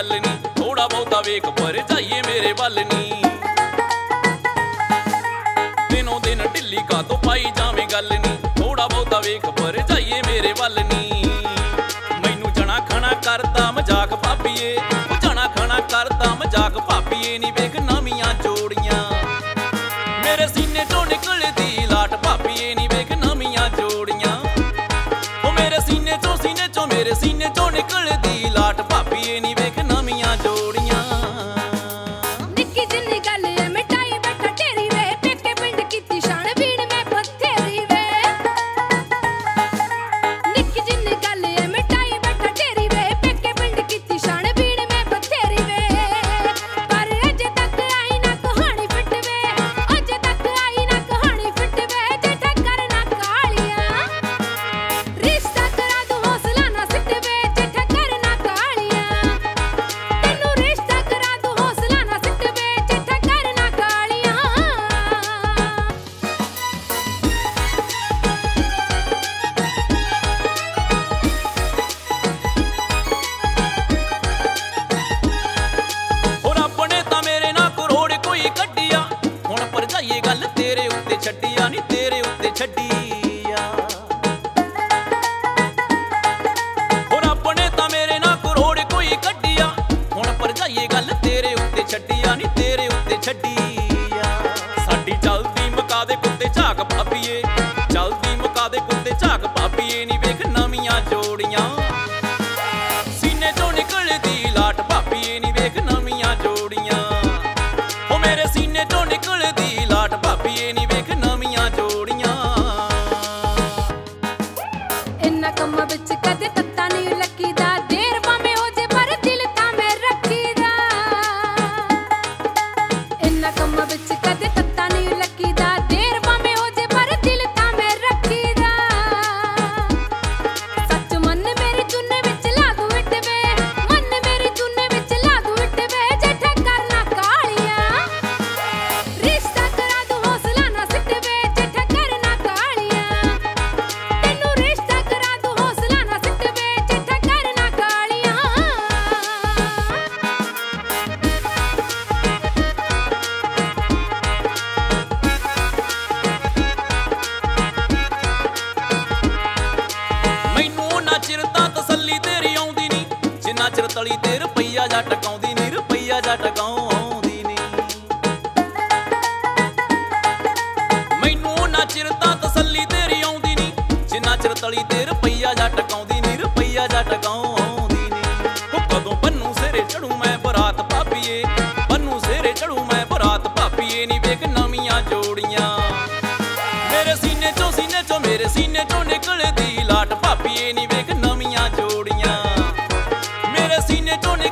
ਗੱਲ ਨਹੀਂ ਥੋੜਾ ਬਹੁਤਾ ਵੇਖ, ਪਰ ਜਾਈਏ ਮੇਰੇ ਵੱਲ ਨਹੀਂ ਦਿਨੋਂ ਦਿਨ ਢਿੱਲੀ ਕਾ ਤੋਂ ਪਾਈ ਜਾਵੇਂ ਗੱਲ ਨਹੀਂ ਥੋੜਾ ਬਹੁਤਾ ਵੇਖ, ਪਰ ਜਾਈਏ ਮੇਰੇ ਵੱਲ ਨਹੀਂ ਮੈਨੂੰ ਜਣਾ ਖਣਾ ਕਰਦਾ ਮਜ਼ਾਕ ਭਾਬੀਏ। ਉਹ ਜਣਾ ਖਣਾ ਕਰਦਾ ਮਜ਼ਾਕ ਭਾਬੀਏ। ਨਹੀਂ ਵੇਖ ਨਵੀਆਂ ਜੋੜੀਆਂ। ਮੇਰੇ ਸੀਨੇ ਚੋਂ ਨਿਕਲਦੀ ਲਾਟ ਭਾਬੀਏ। ਨਹੀਂ ਵੇਖ ਨਵੀਆਂ ਜੋੜੀਆਂ। ਉਹ ਮੇਰੇ ਸੀਨੇ ਚੋਂ ਸੀਨੇ ਚੋਂ, ਮੇਰੇ ਸੀਨੇ ਚੋਂ ਜਿੰਨਾ ਚਿਰ ਤਲੀ ਤੇ ਰੁਪਈਆ ਜਾਂ ਟਕਾਉਂਦੀ ਨਹੀਂ ਰੁਪਈਆ ਜਾਂ ਟਕਾਉਂਦੀ ਨਹੀਂ ਮੈਨੂੰ ਨਾ ਚਿਰ ਤਾਂ ਤਸੱਲੀ ਤੇਰੀ ਆਉਂਦੀ ਨਹੀਂ ਜਿੰਨਾ ਚਿਰ ਤਲੀ ਤੇ ਰੁਪਈਆ ਜਾਂ ਟਕਾਉਂਦੀ ਨਹੀਂ ਰੁਪਈਆ ਜਾਂ ਟਕਾਉਂਦੀ ਨਹੀਂ ਉਹ ਕਦੋਂ ਬੰਨੂ ਸਿਰੇ ਚੜੂ ਮੈਂ ਬਰਾਤ ਭਾਬੀਏ, ਬੰਨੂ ਸਿਰੇ ਚੜੂ ਮੈਂ ਬਰਾਤ ਭਾਬੀਏ ਨਹੀਂ ਵੇਖ ਨਵੀਆਂ ਜੋੜੀਆਂ। ਮੇਰੇ ਸੀਨੇ ਚੋਂ ਸੀਨੇ ਚੋਂ, ਮੇਰੇ ਸੀਨੇ ਚੋਂ ਨਿਕਲਦੀ ਲਾਟ ਭਾਬੀਏ ਨਹੀਂ